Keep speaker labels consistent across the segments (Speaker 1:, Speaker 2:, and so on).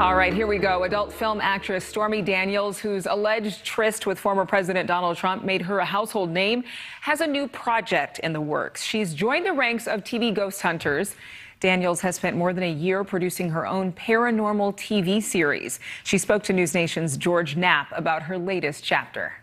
Speaker 1: All right, here we go. Adult film actress Stormy Daniels, whose alleged tryst with former President Donald Trump made her a household name, has a new project in the works. She's joined the ranks of TV ghost hunters. Daniels has spent more than a year producing her own paranormal TV series. She spoke to News Nation's George Knapp about her latest chapter.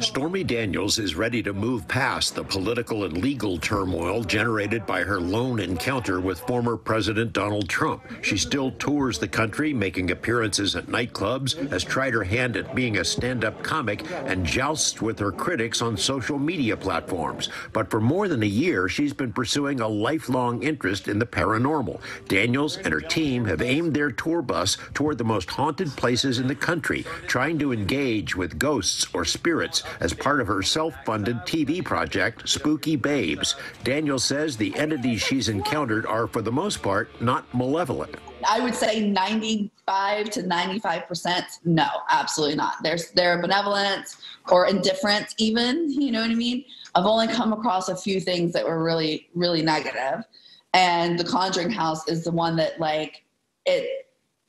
Speaker 2: Stormy Daniels is ready to move past the political and legal turmoil generated by her lone encounter with former President Donald Trump. She still tours the country, making appearances at nightclubs, has tried her hand at being a stand up comic, and jousts with her critics on social media platforms. But for more than a year, she's been pursuing a lifelong interest in the paranormal. Daniels and her team have aimed their tour bus toward the most haunted places in the country, trying to engage with ghosts or spirits as part of her self funded TV project, Spooky Babes. Daniel says the entities she's encountered are, for the most part, not malevolent.
Speaker 3: I would say 95 to 95 percent. No, absolutely not. There's their benevolence or indifference, even. You know what I mean? I've only come across a few things that were really, really negative, and the Conjuring House is the one that like it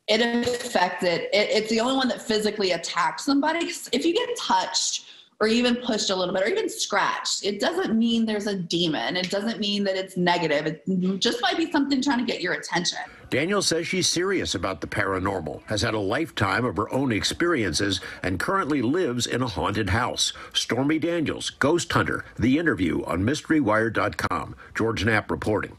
Speaker 3: it affected. It, it's the only one that physically attacks somebody. If you get touched or even pushed a little bit or even scratched, it doesn't mean there's a demon. It doesn't mean that it's negative. It just might be something trying to get your attention.
Speaker 2: Daniel says she's serious about the paranormal, has had a lifetime of her own experiences, and currently lives in a haunted house. Stormy Daniels, Ghost Hunter, The Interview on MysteryWire.com. George Knapp reporting.